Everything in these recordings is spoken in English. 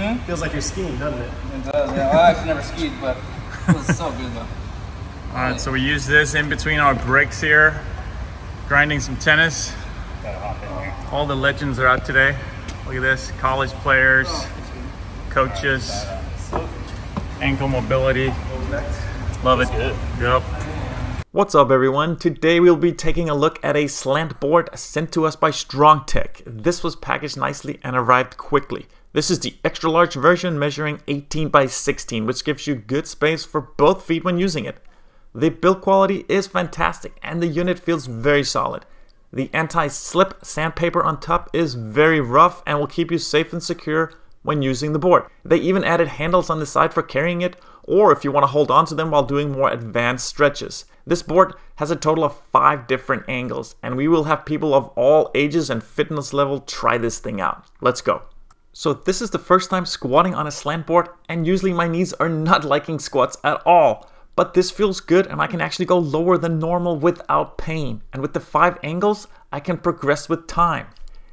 Hmm? Feels like you're skiing, doesn't it? It does, yeah. Well, I actually never skied, but it was so good though. All right, so we use this in between our breaks here, grinding some tennis. All the legends are out today. Look at this, college players, coaches, ankle mobility. Love it. Yep. What's up everyone? Today we'll be taking a look at a slant board sent to us by StrongTek. This was packaged nicely and arrived quickly. This is the extra large version measuring 18 by 16, which gives you good space for both feet when using it. The build quality is fantastic and the unit feels very solid. The anti-slip sandpaper on top is very rough and will keep you safe and secure when using the board. They even added handles on the side for carrying it or if you want to hold on to them while doing more advanced stretches. This board has a total of 5 different angles and we will have people of all ages and fitness level try this thing out. Let's go. So this is the first time squatting on a slant board and usually my knees are not liking squats at all. But this feels good and I can actually go lower than normal without pain. And with the five angles, I can progress with time.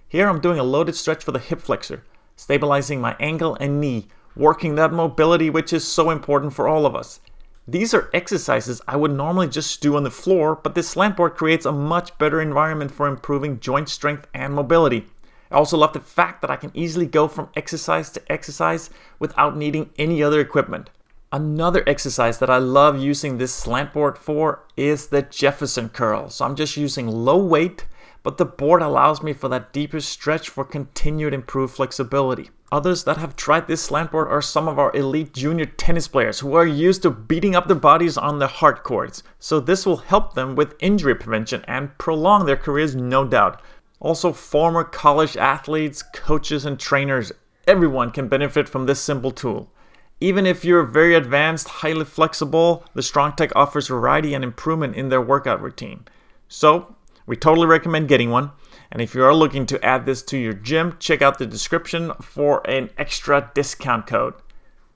Here I'm doing a loaded stretch for the hip flexor, stabilizing my ankle and knee, working that mobility which is so important for all of us. These are exercises I would normally just do on the floor, but this slant board creates a much better environment for improving joint strength and mobility. I also love the fact that I can easily go from exercise to exercise without needing any other equipment. Another exercise that I love using this slant board for is the Jefferson curl. So I'm just using low weight, but the board allows me for that deeper stretch for continued improved flexibility. Others that have tried this slant board are some of our elite junior tennis players who are used to beating up their bodies on the hard courts. So this will help them with injury prevention and prolong their careers no doubt. Also former college athletes, coaches and trainers, everyone can benefit from this simple tool. Even if you're very advanced, highly flexible, the StrongTek offers variety and improvement in their workout routine. So, we totally recommend getting one. And if you are looking to add this to your gym, check out the description for an extra discount code.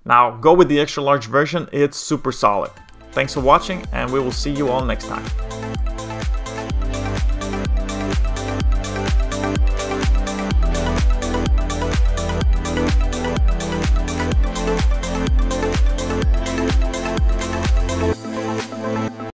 Now, go with the extra large version, it's super solid. Thanks for watching, and we will see you all next time.